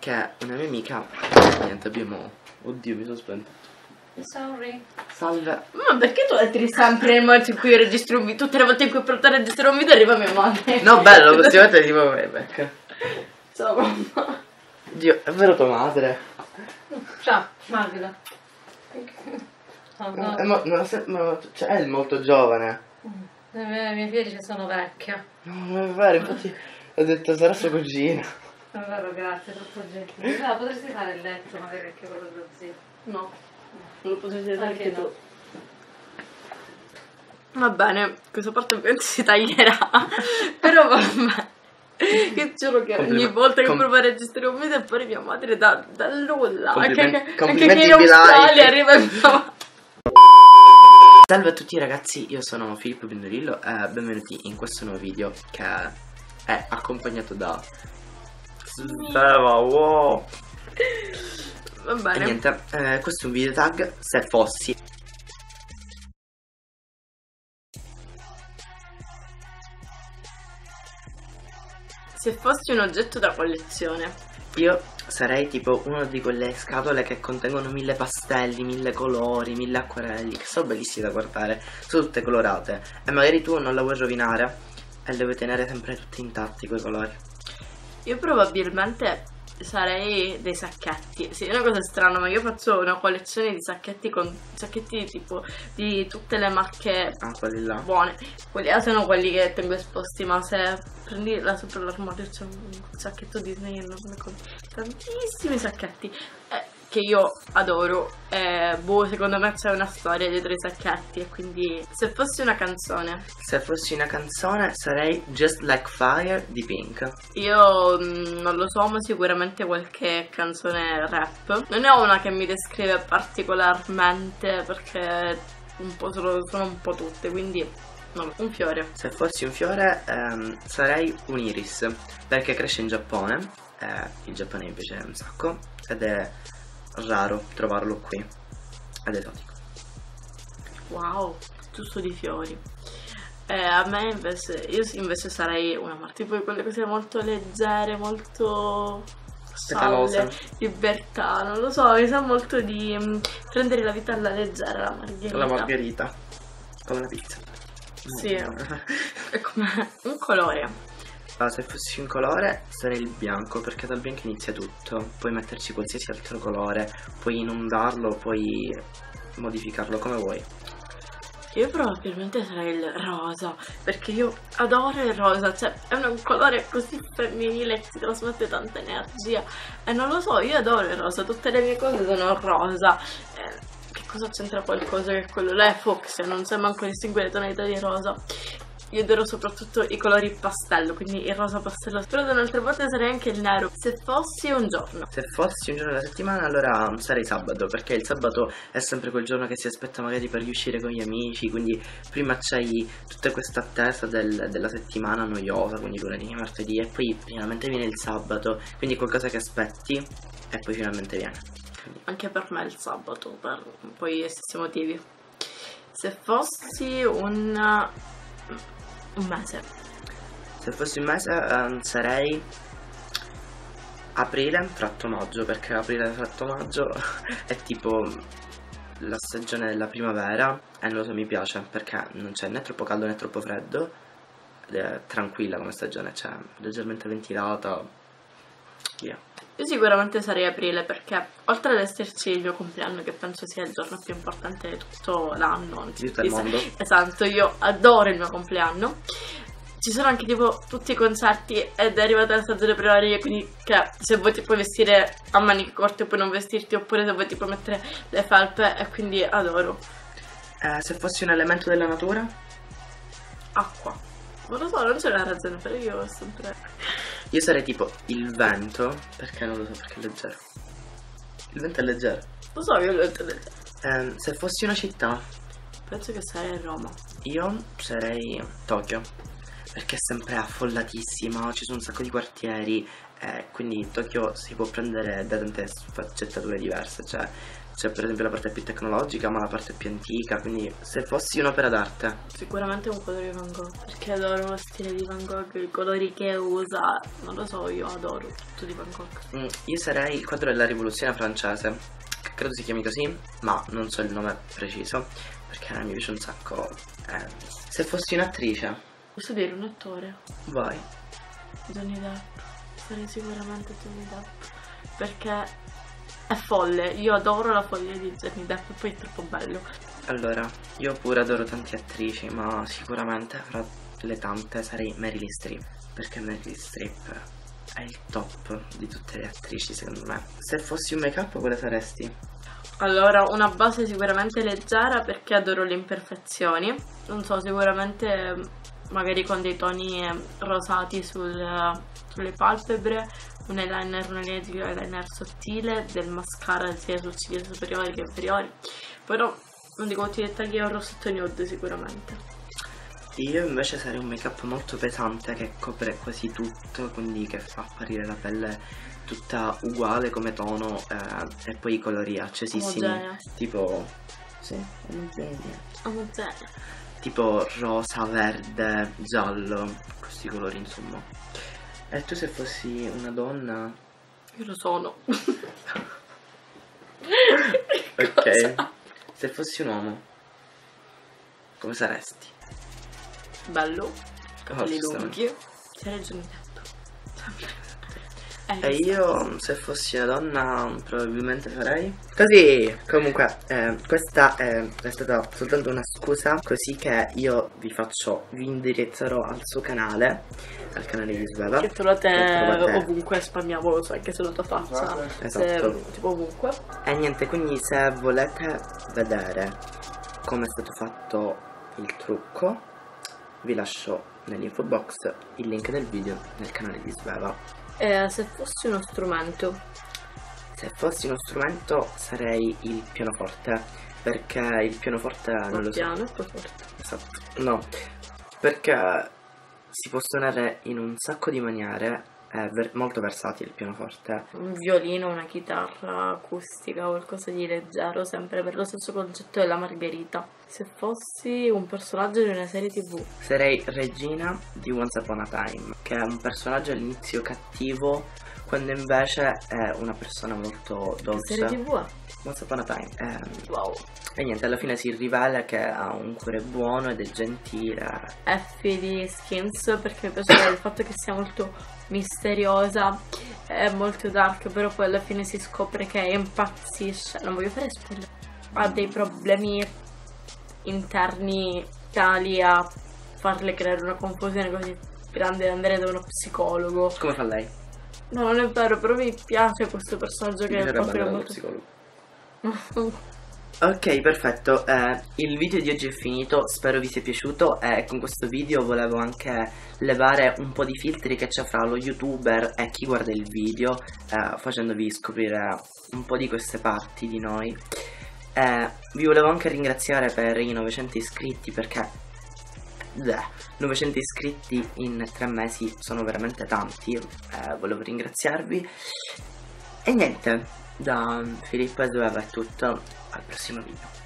che una mia amica, niente, abbiamo... Oddio, mi sono spento. Sorry. Salve. Ma perché tu entri sempre nel momento in cui registro un video? Tutte le volte in cui pronto a registrare un video arriva mia madre. No, bello, questa volta è tipo Rebecca. Ciao mamma. Oddio, è vero tua madre? Ciao, Magda. Oh, no. È, mo- non è, ma- cioè, è molto giovane. Le mie, mie figlie sono vecchia. No, non è vero, infatti ho detto sarà sua cugina. È vero, grazie, troppo gentile. No, potresti fare il letto magari anche quello dello zio. No. Non lo potresti fare Anche anche tu. Va bene, questa parte ovviamente si taglierà. Però vabbè. Che giuro che ogni volta che com- provo a registrare un video poi mia madre da, da nulla. Anche, Compliment- che- anche complimenti che in. Australia arriva mia madre. Salve a tutti ragazzi, io sono Filippo Pindorillo e benvenuti in questo nuovo video che è accompagnato da Sveva, wow. Va E bene. niente, eh, questo è un video tag se fossi Se fossi un oggetto da collezione. Io sarei tipo una di quelle scatole che contengono mille pastelli, mille colori, mille acquarelli, che sono bellissime da guardare, sono tutte colorate e magari tu non la vuoi rovinare e le vuoi tenere sempre tutte intatti quei colori. Io probabilmente sarei dei sacchetti. Sì, è una cosa strana, ma io faccio una collezione di sacchetti con sacchetti tipo di tutte le marche Ah, quelli là. buone. Quelli là sono quelli che tengo esposti, ma se prendi là sopra l'armadio c'è un sacchetto Disney enorme con tantissimi sacchetti eh, che io adoro. E boh, secondo me c'è una storia dietro i sacchetti e quindi se fossi una canzone Se fossi una canzone sarei Just Like Fire di Pink. Io mm, non lo so, ma sicuramente qualche canzone rap. Non è una che mi descrive particolarmente perché un po' sono, sono un po' tutte, quindi no, un fiore. Se fossi un fiore ehm, sarei un iris perché cresce in Giappone, eh, il Giappone mi piace un sacco ed è raro trovarlo qui è esotico. Wow, giusto di fiori. Eh, a me invece, io invece sarei una tipo di quelle cose molto leggere, molto Petalose. scialle, libertà, non lo so, mi sa molto di mm, prendere la vita alla leggera, la margherita. La margherita, come la pizza. Sì. È come un colore. Se fossi un colore sarei il bianco perché dal bianco inizia tutto. Puoi metterci qualsiasi altro colore, puoi inondarlo, puoi modificarlo come vuoi. Io probabilmente sarei il rosa, perché io adoro il rosa, cioè è un colore così femminile che ti trasmette tanta energia. E non lo so, io adoro il rosa, tutte le mie cose sono rosa. Eh, che cosa c'entra qualcosa che quello là è fucsia, non sai manco distinguere tonalità di rosa. Io adoro soprattutto i colori pastello, quindi il rosa pastello. Però da un'altra parte sarei anche il nero. Se fossi un giorno. Se fossi un giorno della settimana allora sarei sabato perché il sabato è sempre quel giorno che si aspetta magari per riuscire con gli amici, quindi prima c'hai tutta questa attesa del- della settimana noiosa, quindi lunedì, martedì e poi finalmente viene il sabato, quindi qualcosa che aspetti e poi finalmente viene. Anche per me il sabato, per un po' gli stessi motivi. Se fossi un, un mese, se fossi un mese ehm, sarei aprile fratto maggio perché aprile fratto maggio è tipo la stagione della primavera e non lo so mi piace perché non c'è né troppo caldo né troppo freddo ed è tranquilla come stagione cioè leggermente ventilata via io sicuramente sarei aprile perché oltre ad esserci il mio compleanno, che penso sia il giorno più importante di tutto l'anno, di tutto il mondo esatto, io adoro il mio compleanno. Ci sono anche tipo tutti i concerti ed è arrivata la stagione primaria, quindi che se vuoi ti puoi vestire a maniche corte e poi non vestirti, oppure se vuoi ti puoi mettere le felpe e quindi adoro. Eh, se fossi un elemento della natura Acqua. Non lo so, non c'è una ragione, però io ho sempre... io sarei tipo il vento perché non lo so perché è leggero il vento è leggero Lo so, io l'ho detto. Ehm, se fossi una città Penso che sarei Roma. Io sarei Tokyo perché è sempre affollatissima, ci sono un sacco di quartieri eh, quindi Tokyo si può prendere da tante sfaccettature diverse, cioè c'è per esempio la parte più tecnologica ma la parte più antica, quindi se fossi un'opera d'arte. Sicuramente un quadro di Van Gogh, perché adoro lo stile di Van Gogh, i colori che usa, non lo so, io adoro tutto di Van Gogh. Mm, io sarei il quadro della rivoluzione francese, che credo si chiami così, ma non so il nome preciso, perché mi piace un sacco. Eh, se fossi un'attrice, Posso dire un attore? vai. Johnny Depp. Sarei sicuramente Johnny Depp. Perché è folle. Io adoro la follia di Johnny Depp, poi è troppo bello. Allora, io pure adoro tante attrici, ma sicuramente fra le tante sarei Meryl Streep, perché Meryl Streep è il top di tutte le attrici secondo me. Se fossi un make-up quale saresti? Allora, una base sicuramente leggera perché adoro le imperfezioni. Non so, sicuramente magari con dei toni rosati sul, sulle palpebre, un eyeliner, un eyeliner sottile, del mascara sia sul ciglio superiori che inferiori. Però non dico tutti i dettagli è un rossetto nude sicuramente. Io invece sarei un make up molto pesante che copre quasi tutto, quindi che fa apparire la pelle tutta uguale come tono eh, e poi i colori accesissimi. Omogenea. Tipo. Sì, omogenea. Omogenea. Tipo rosa, verde, giallo, questi colori insomma. E tu se fossi una donna. Io lo sono. Ok. Cosa? Se fossi un uomo, come saresti? Bello. Capelli giustamente. lunghi. Sarei. Eh, E io se fossi una donna probabilmente farei così. Comunque, eh, questa è, è stata soltanto una scusa, così che io vi faccio, vi indirizzerò al suo canale, al canale di Sveva. Che trovate ovunque spammiamo, lo so, anche se la tua faccia. Esatto. Se, tipo ovunque. E niente, quindi se volete vedere come è stato fatto il trucco, vi lascio nell'info box il link del video nel canale di Sveva. E se fossi uno strumento, Se fossi uno strumento sarei il pianoforte, perché il pianoforte non non lo so. piano, forte. Esatto. No, perché si può suonare in un sacco di maniere, è ver- molto versatile il pianoforte. Un violino, una chitarra acustica, qualcosa di leggero, sempre per lo stesso concetto della margherita. Se fossi un personaggio di una serie tv, Sarei Regina di Once Upon a Time, che è un personaggio all'inizio cattivo, quando invece è una persona molto dolce. serie tv? Once Upon a Time. Ehm, Wow. e niente, alla fine si rivela che ha un cuore buono ed è gentile. Effie di Skins perché mi piace il fatto che sia molto misteriosa è molto dark però poi alla fine si scopre che impazzisce non voglio fare spoiler ha dei problemi interni tali a farle creare una confusione così grande da andare da uno psicologo Come fa lei? No non è vero però mi piace questo personaggio che è proprio molto psicologo. Ok, perfetto. eh, il video di oggi è finito. Spero vi sia piaciuto. E con questo video volevo anche levare un po' di filtri che c'è fra lo youtuber e chi guarda il video, eh, facendovi scoprire un po' di queste parti di noi. Eh, vi volevo anche ringraziare per i 900 iscritti perché. Bleh, 900 iscritti in tre mesi sono veramente tanti. eh, volevo ringraziarvi. E niente, da Filippo e Zoeva è tutto. Al prossimo video.